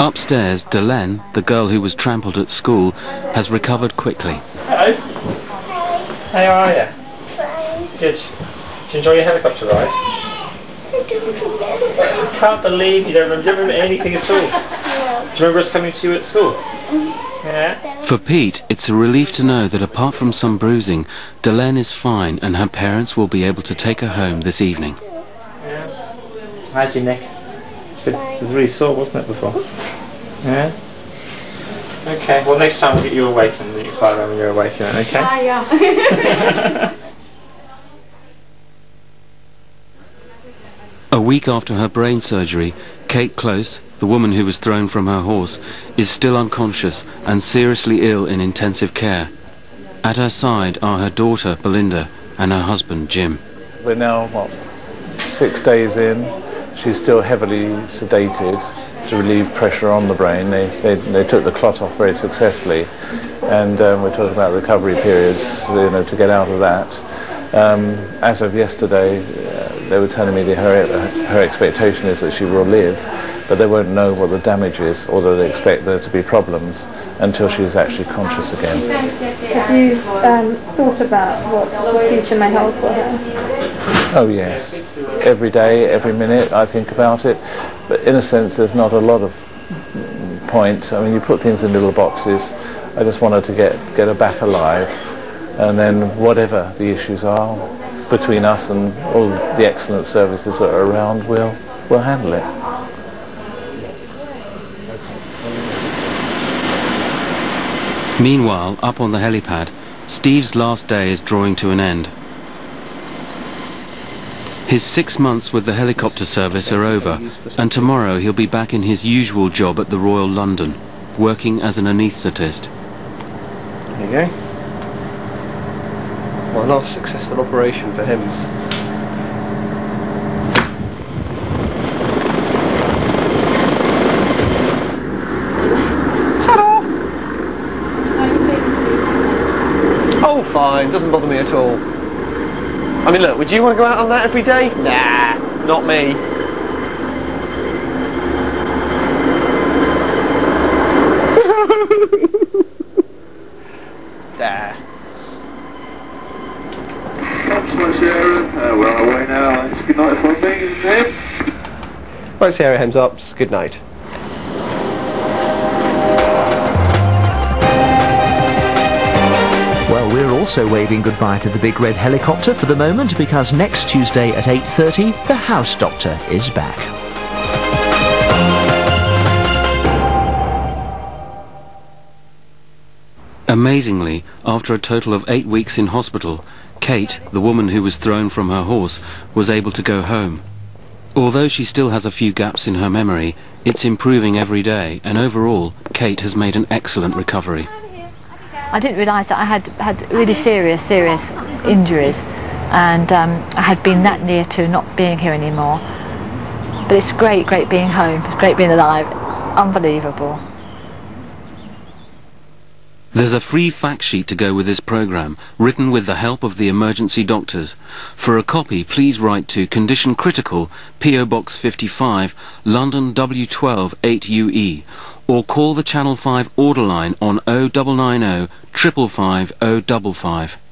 Upstairs, Delaine, the girl who was trampled at school, has recovered quickly. Hello. Hey, how are you? Good. Did you enjoy your helicopter ride? I can't believe you don't remember, you don't remember anything at all. No. Do you remember us coming to you at school? Yeah? For Pete, it's a relief to know that apart from some bruising, Delaine is fine and her parents will be able to take her home this evening. Yeah. How's your neck? It was really sore, wasn't it, before? Yeah? Okay, well next time we'll get you awakened and you can fly around when you're awakened, okay? Ah, ja. A week after her brain surgery, Kate Close, the woman who was thrown from her horse, is still unconscious and seriously ill in intensive care. At her side are her daughter, Belinda, and her husband, Jim. We're now, what, six days in. She's still heavily sedated to relieve pressure on the brain. They, they, they took the clot off very successfully, and um, we're talking about recovery periods, you know, to get out of that. Um, as of yesterday, uh, they were telling me that her, her expectation is that she will live, but they won't know what the damage is, although they expect there to be problems until she is actually conscious again. Have you um, thought about what the future may hold for her? Oh yes, every day, every minute I think about it, but in a sense there's not a lot of point. I mean you put things in little boxes, I just want her to get, get her back alive and then whatever the issues are between us and all the excellent services that are around, we'll, we'll handle it. Meanwhile, up on the helipad, Steve's last day is drawing to an end. His six months with the helicopter service are over, and tomorrow he'll be back in his usual job at the Royal London, working as an anaesthetist. There you go. Well, not a successful operation for him. Ta-da! Oh, fine. Doesn't bother me at all. I mean, look, would you want to go out on that every day? Nah, not me. nah. That's my Sharon. Uh, well, away now. It's good night from me and him. Right, Sarah Hems up. Good night. We're also waving goodbye to the big red helicopter for the moment because next Tuesday at 8.30, the House Doctor is back. Amazingly, after a total of eight weeks in hospital, Kate, the woman who was thrown from her horse, was able to go home. Although she still has a few gaps in her memory, it's improving every day, and overall, Kate has made an excellent recovery. I didn't realise that I had had really serious, serious injuries, and um, I had been that near to not being here anymore. But it's great, great being home. It's great being alive. Unbelievable. There's a free fact sheet to go with this programme, written with the help of the emergency doctors. For a copy, please write to Condition Critical, PO Box 55, London W12 8UE, or call the Channel 5 order line on 0990 555 055.